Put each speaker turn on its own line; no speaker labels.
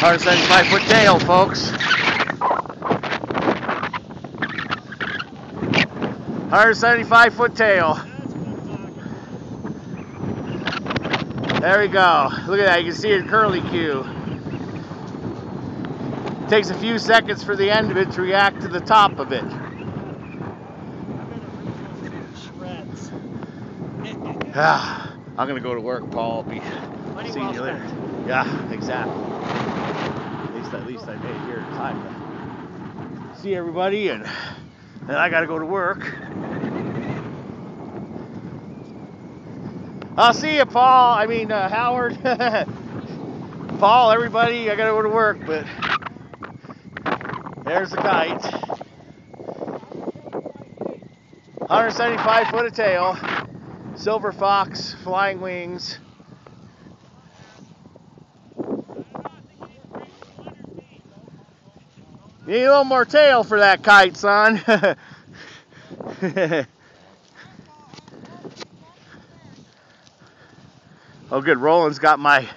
175 foot tail, folks. 175 foot tail. There we go. Look at that. You can see it curly Q. Takes a few seconds for the end of it to react to the top of it. Ah, I'm gonna go to work, Paul. Be seeing you later. Yeah, exactly. At least, at least I made it here in time to see everybody, and then I gotta go to work. I'll see you, Paul. I mean, uh, Howard. Paul, everybody, I gotta go to work, but there's the kite. 175 foot of tail. Silver fox, flying wings. Need a little more tail for that kite, son. oh, good. Roland's got my